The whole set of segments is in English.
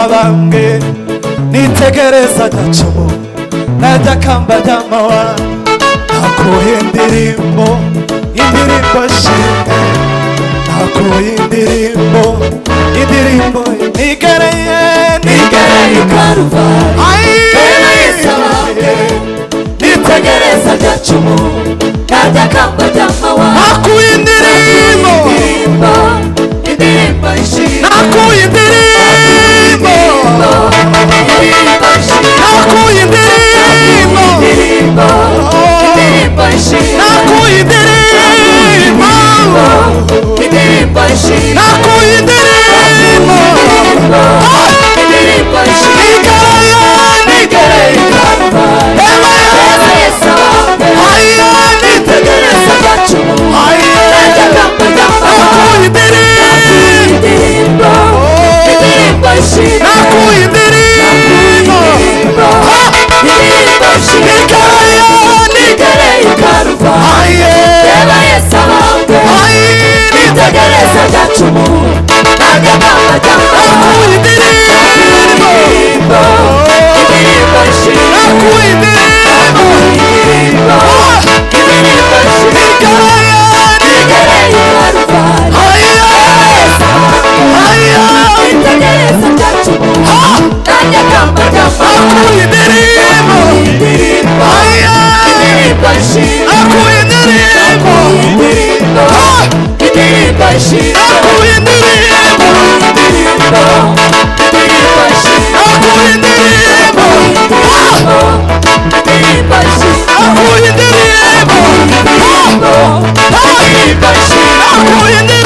kabambwe nitegereza gacumu najya kambajyamawa nakuye indirimbo indirimbo shimwe nakuye indirimbo indirimbo nigereye nigereye ikaruvari nigereye isabane nitegereza gacumu najya kambajyamawa nakuye Oh, you did it!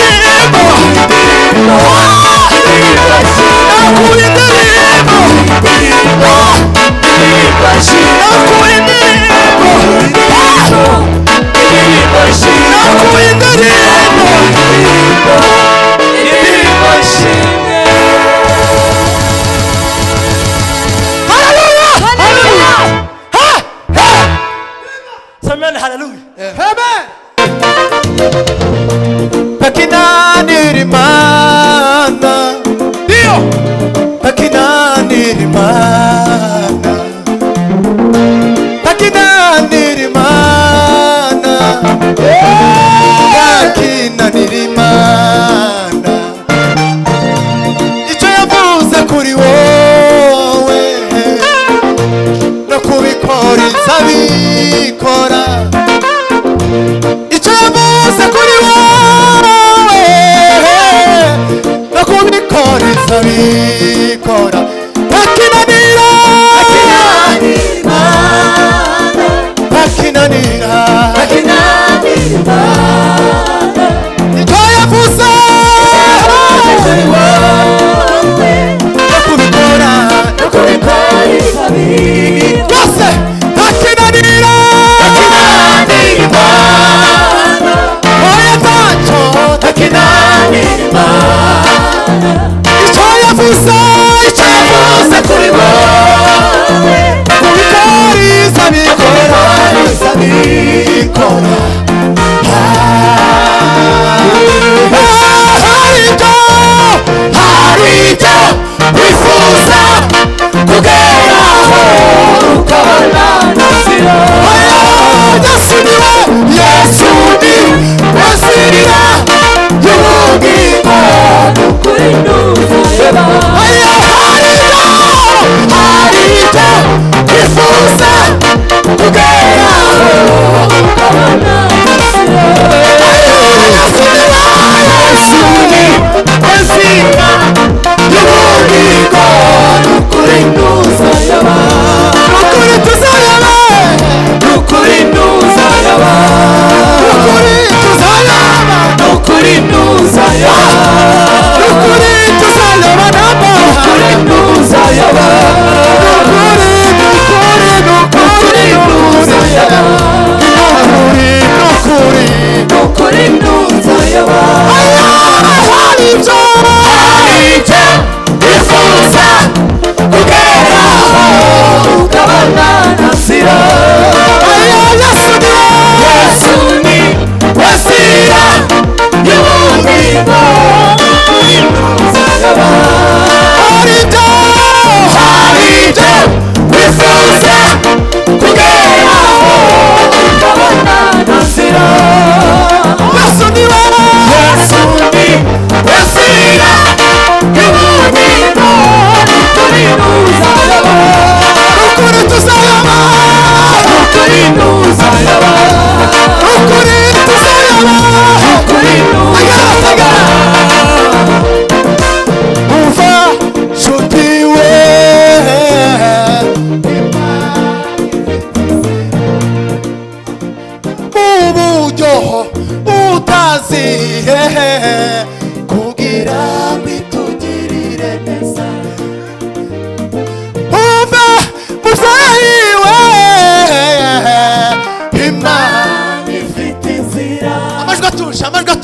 couldn't oh, utazi kugira bitugirire neza umva muzayiwe imana ifite inzira amajwi atuje amajwi atuje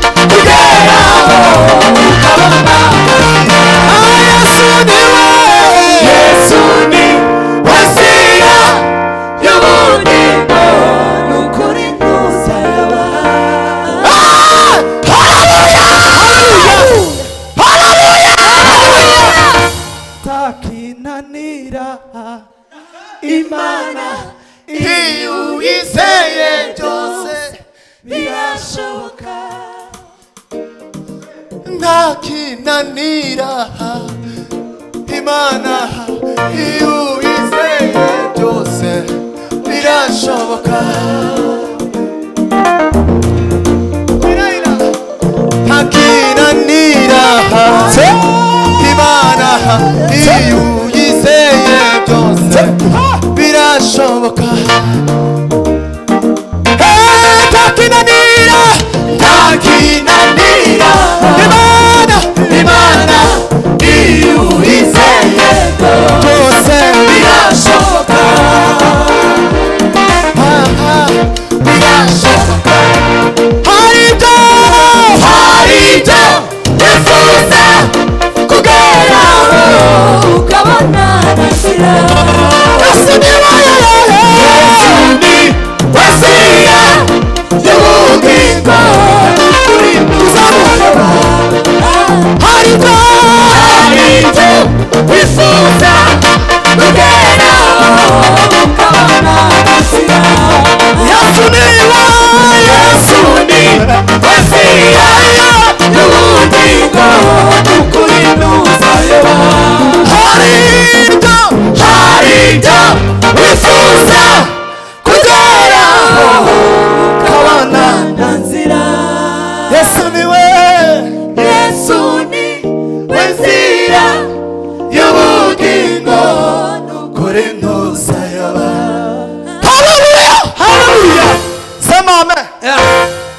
imana iyi uyizeye byose birashoboka. Nta kinanira imana iyo uyizeye byose birashoboka. Nta kinanira imana iyo uyizeye Vira a sua boca